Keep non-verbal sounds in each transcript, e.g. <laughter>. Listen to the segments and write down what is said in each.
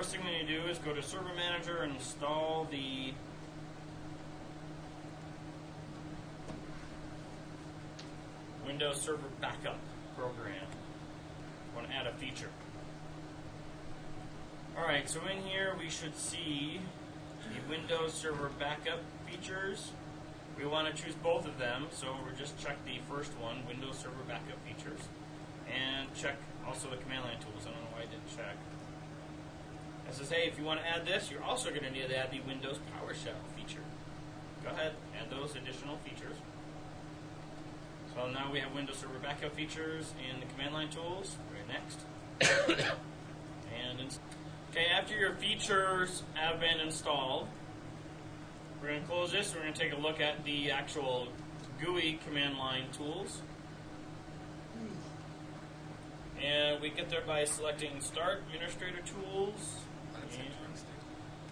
first thing we need to do is go to Server Manager and install the Windows Server Backup program. want to add a feature. Alright, so in here we should see the Windows Server Backup features. We want to choose both of them, so we'll just check the first one, Windows Server Backup features, and check also the command line tools. I don't know why I didn't check. It says, hey, if you want to add this, you're also going to need to add the Windows PowerShell feature. Go ahead, add those additional features. So now we have Windows Server Backup features in the command line tools. Next. <coughs> and okay, after your features have been installed, we're going to close this. We're going to take a look at the actual GUI command line tools. And we get there by selecting Start Administrator Tools. And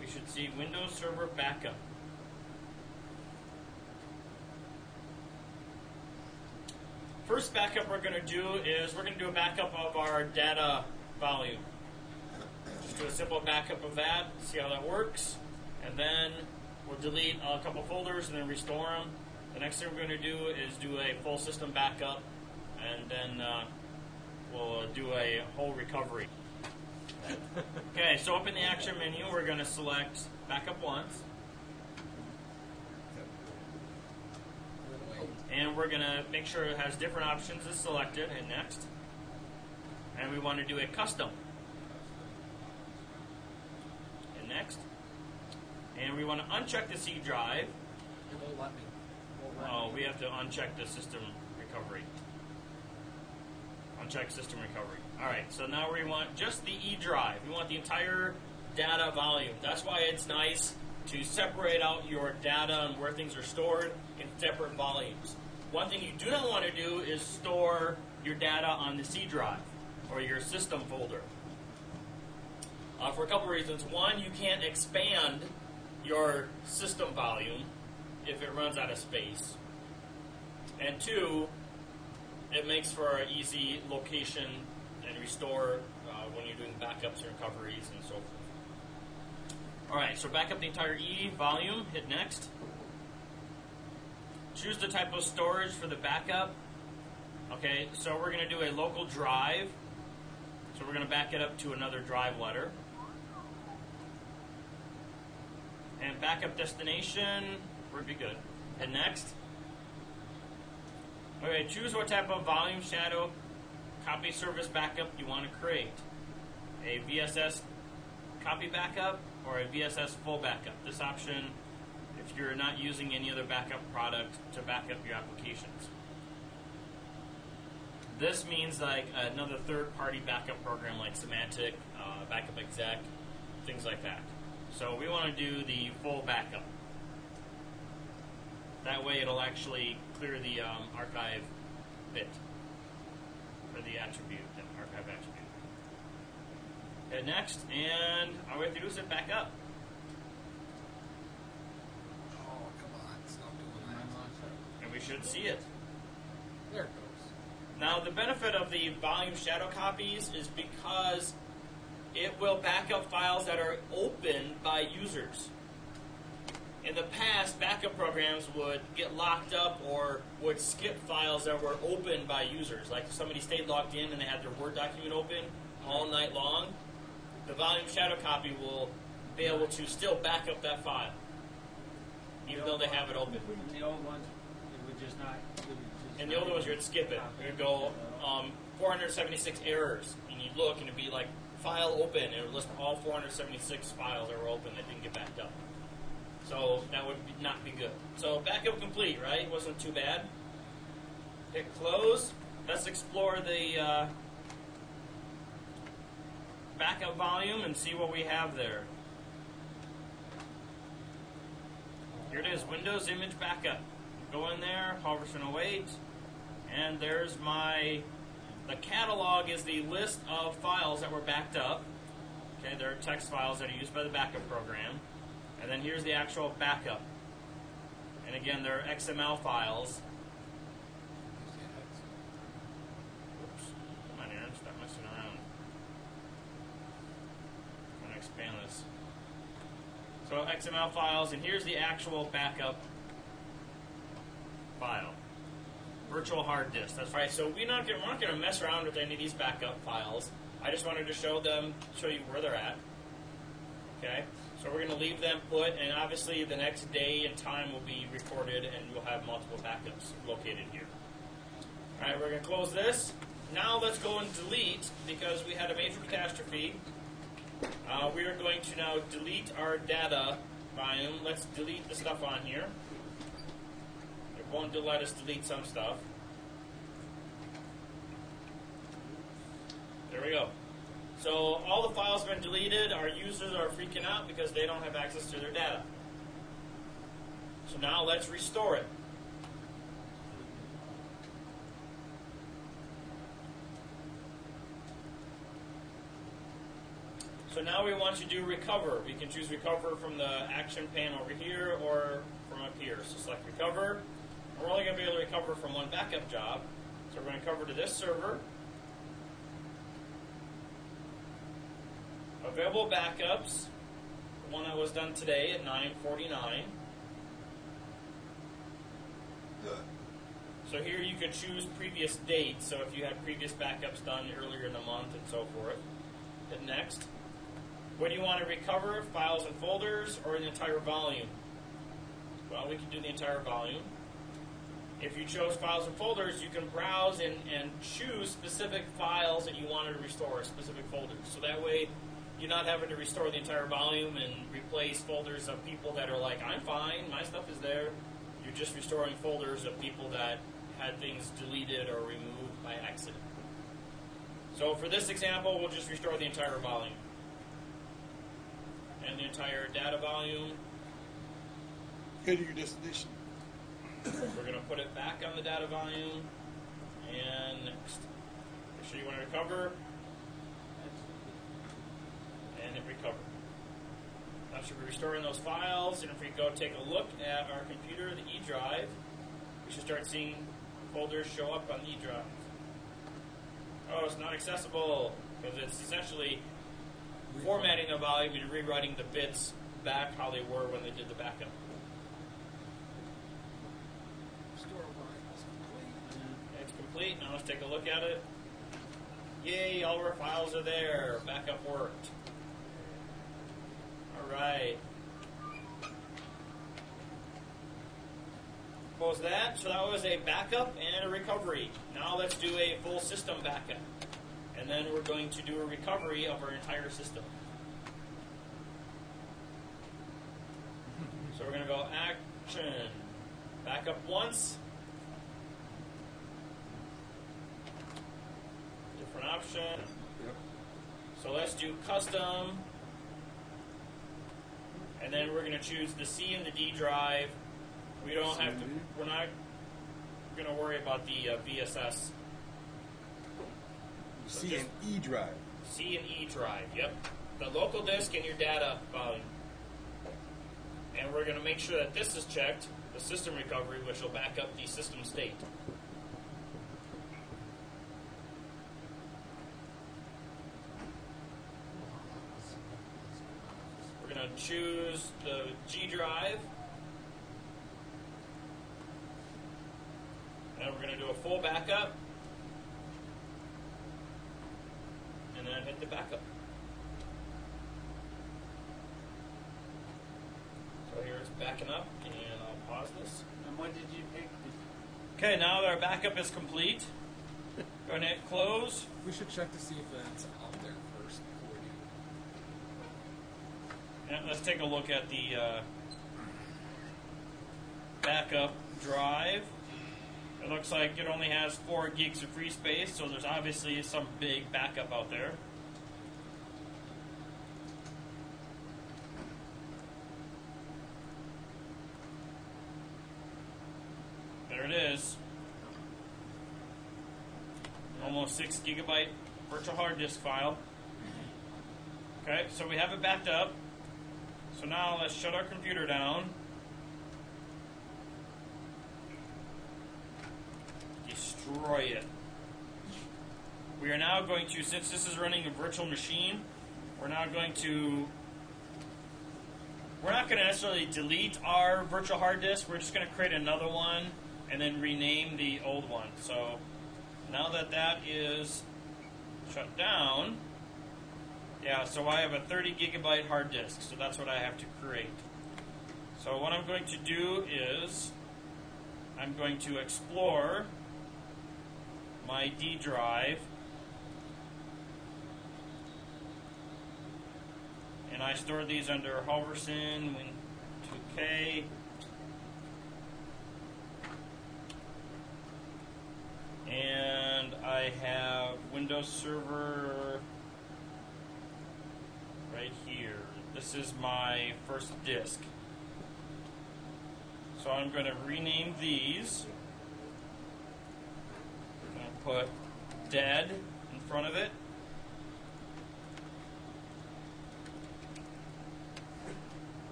we should see Windows Server Backup. First backup we're going to do is we're going to do a backup of our data volume. Just do a simple backup of that, see how that works, and then we'll delete a couple folders and then restore them. The next thing we're going to do is do a full system backup, and then uh, we'll do a whole recovery. Okay, so up in the action menu, we're going to select backup once. And we're going to make sure it has different options as selected, and next. And we want to do a custom. And next. And we want to uncheck the C drive. It won't let me. Won't let Oh, me. we have to uncheck the system recovery. Uncheck system recovery. Alright, so now we want just the E drive. We want the entire data volume. That's why it's nice to separate out your data and where things are stored in separate volumes. One thing you do not want to do is store your data on the C drive or your system folder. Uh, for a couple reasons. One, you can't expand your system volume if it runs out of space. And two, it makes for an easy location and restore uh, when you're doing backups and recoveries and so forth. Alright, so back up the entire E volume, hit next. Choose the type of storage for the backup. Okay, so we're going to do a local drive. So we're going to back it up to another drive letter. And backup destination would be good. And next. Okay, choose what type of volume shadow copy service backup you want to create. A VSS copy backup or a VSS full backup. This option if you're not using any other backup product to back up your applications. This means like another third-party backup program like Symantec, uh, Backup Exec, things like that. So we want to do the full backup. That way it'll actually clear the um, archive bit for the attribute, the archive attribute. Hit next, and all we have to do is hit back up. Oh, come on. Stop doing that. And we should see it. There it goes. Now, the benefit of the volume shadow copies is because it will back up files that are open by users. In the past, backup programs would get locked up or would skip files that were open by users. Like if somebody stayed logged in and they had their Word document open all night long, the volume shadow copy will be able to still back up that file, even though they have it open. In the old ones, it would just not. Would just And the old ones, you'd skip it. You'd go um, 476 errors, and you'd look, and it'd be like file open, and it would list all 476 files that were open that didn't get backed up. So that would be, not be good. So backup complete, right? Wasn't too bad. Hit close. Let's explore the uh, backup volume and see what we have there. Here it is, Windows Image Backup. Go in there, hover to 08, and there's my. The catalog is the list of files that were backed up. Okay, there are text files that are used by the backup program. And then here's the actual backup. And again, there are XML files. Oops. Come on, Aaron, stop messing around. When I expand this. So XML files, and here's the actual backup file. Virtual hard disk. That's right. So we're not gonna, we're not going to mess around with any of these backup files. I just wanted to show them, show you where they're at. Okay. So we're going to leave them put, and obviously the next day and time will be recorded, and we'll have multiple backups located here. All right, we're going to close this. Now let's go and delete because we had a major catastrophe. Uh, we are going to now delete our data volume. Let's delete the stuff on here. It won't let us delete some stuff. There we go. So all the files have been deleted. Our users are freaking out because they don't have access to their data. So now let's restore it. So now we want to do recover. We can choose recover from the action pane over here or from up here. So select recover. We're only going to be able to recover from one backup job. So we're going to cover to this server. Available backups. The one that was done today at 949. So here you could choose previous dates. So if you had previous backups done earlier in the month and so forth. Hit next. What do you want to recover? Files and folders or the entire volume? Well, we can do the entire volume. If you chose files and folders, you can browse and, and choose specific files that you wanted to restore, specific folders. So that way, you're not having to restore the entire volume and replace folders of people that are like, I'm fine, my stuff is there. You're just restoring folders of people that had things deleted or removed by accident. So for this example, we'll just restore the entire volume and the entire data volume. Go to your destination. We're going to put it back on the data volume. And next. Make sure you want to recover. And recover. Now should be restoring those files. And if we go take a look at our computer, the E drive, we should start seeing folders show up on the E drive. Oh, it's not accessible because it's essentially formatting the volume and rewriting the bits back how they were when they did the backup. Store line is complete. Mm-hmm. It's complete. Now let's take a look at it. Yay, all of our files are there. Backup worked. Alright. Close that. So that was a backup and a recovery. Now let's do a full system backup. And then we're going to do a recovery of our entire system. So we're going to go action. Backup once. Different option. Yep. So let's do custom. And then we're going to choose the C and the D drive. We don't have to, we're not going to worry about the uh, VSS. So C and E drive. C and E drive, yep. The local disk and your data volume. And we're going to make sure that this is checked, the system recovery, which will back up the system state. We're going to choose the G drive. And we're going to do a full backup. And then hit the backup. So here it's backing up, and I'll pause this. And what did you pick? Okay, now that our backup is complete, go ahead and hit close. We should check to see if that's out there first before we do. And let's take a look at the uh, backup drive. It looks like it only has four gigs of free space, so there's obviously some big backup out there. There it is. Almost six gigabyte virtual hard disk file. Okay, so we have it backed up. So now let's shut our computer down. Destroy it. We are now going to, since this is running a virtual machine, we're now going to we're not going to necessarily delete our virtual hard disk. We're just going to create another one and then rename the old one. So now that that is shut down, yeah, so I have a 30 gigabyte hard disk. So that's what I have to create. So what I'm going to do is I'm going to explore my D drive and I store these under Holverson Win2K. And I have Windows Server right here. This is my first disk. So I'm going to rename these. I'm going to put dead in front of it.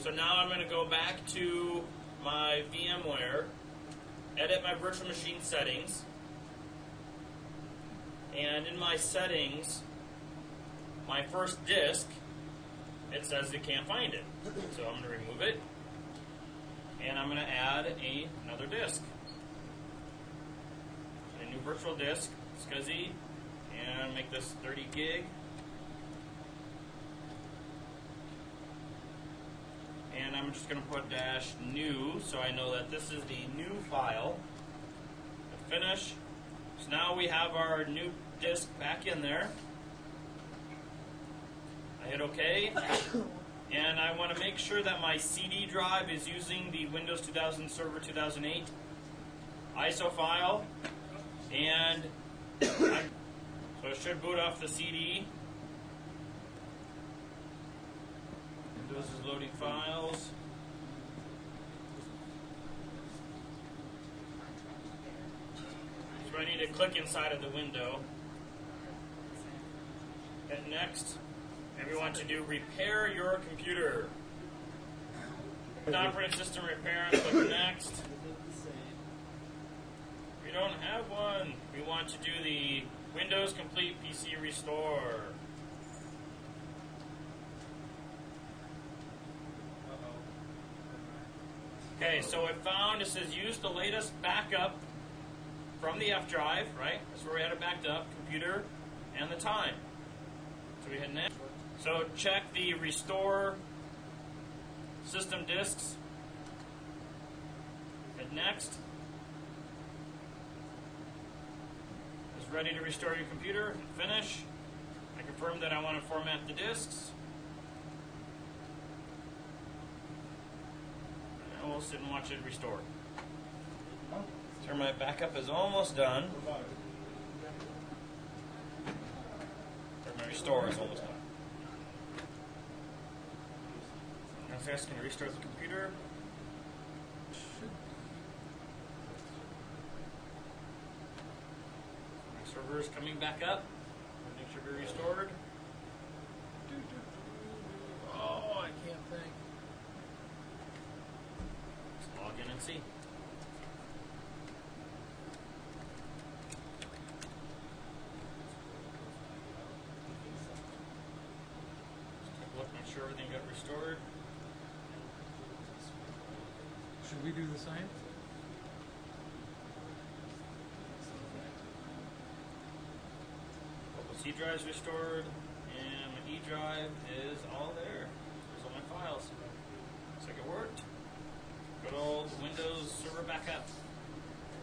So now I'm going to go back to my VMware, edit my virtual machine settings, and in my settings, my first disk, it says it can't find it. So I'm going to remove it, and I'm going to add a, another disk. A new virtual disk, SCSI, and make this 30 gig. and I'm just going to put dash new so I know that this is the new file. Finish. So now we have our new disk back in there. Hit OK. And I want to make sure that my CD drive is using the Windows 2000 Server 2008 ISO file. And I, so it should boot off the CD. Windows is loading files. So I need to click inside of the window. Hit next. And we want to do repair your computer. Operating system repair, click next. We don't have one. We want to do the Windows Complete PC Restore. Okay, so it found, it says use the latest backup from the F drive, right? That's where we had it backed up, computer, and the time. So we hit next. So check the restore system disks. Hit next. It's ready to restore your computer. Finish. I confirm that I want to format the disks. And we'll sit and watch it restore. My backup is almost done. Restore is almost done. Now fast can restart the computer. My server is coming back up. Everything should be restored. Oh, I can't think. Let's log in and see. Just take a look, make sure everything got restored. Should we do the same? Couple C drives restored, and my E drive is all there. There's all my files. Looks like it worked. Good old Windows Server Backup.